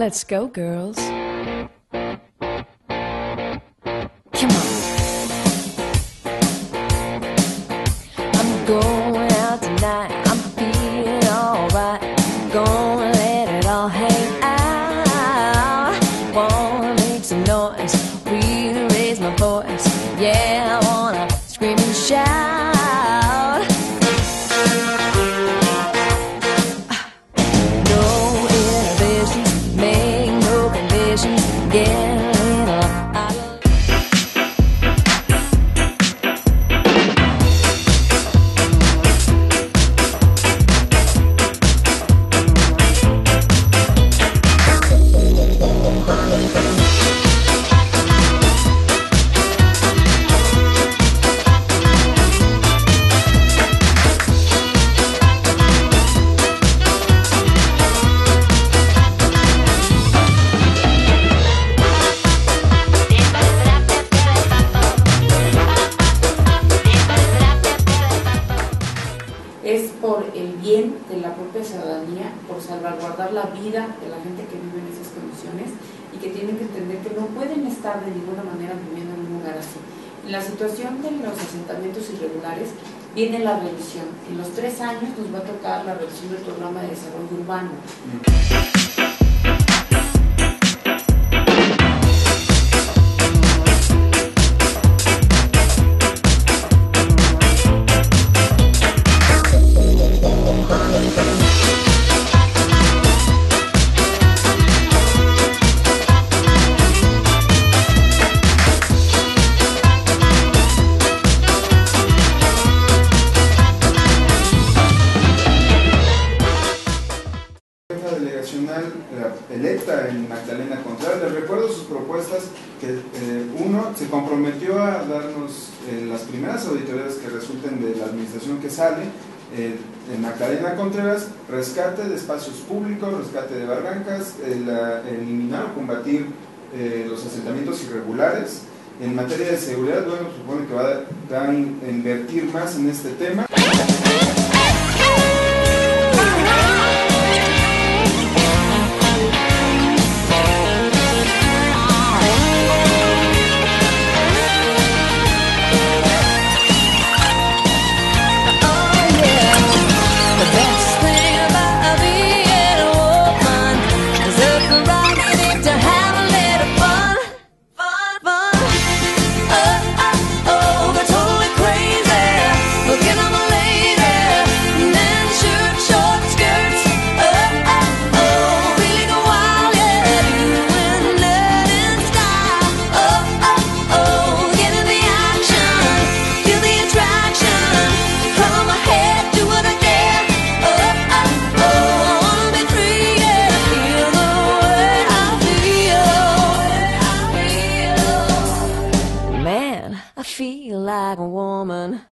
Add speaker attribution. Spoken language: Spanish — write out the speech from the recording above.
Speaker 1: Let's go, girls. Come on. I'm going out tonight. I'm feeling alright. Gonna let it all hang out. Wanna make some noise. Really raise my voice. Yeah, I wanna scream and shout.
Speaker 2: Es por el bien de la propia ciudadanía, por salvaguardar la vida de la gente que vive en esas condiciones y que tienen que entender que no pueden estar de ninguna manera viviendo en un lugar así. En la situación de los asentamientos irregulares viene la revisión. En los tres años nos va a tocar la revisión del programa de desarrollo urbano.
Speaker 3: Delegacional electa en Magdalena Contreras. Les recuerdo sus propuestas que eh, uno se comprometió a darnos eh, las primeras auditorías que resulten de la administración que sale eh, en Magdalena Contreras, rescate de espacios públicos, rescate de barrancas, el, eliminar o combatir los asentamientos irregulares. En materia de seguridad, bueno, supone que va a, va a in- invertir más en este tema.
Speaker 1: I feel like a woman.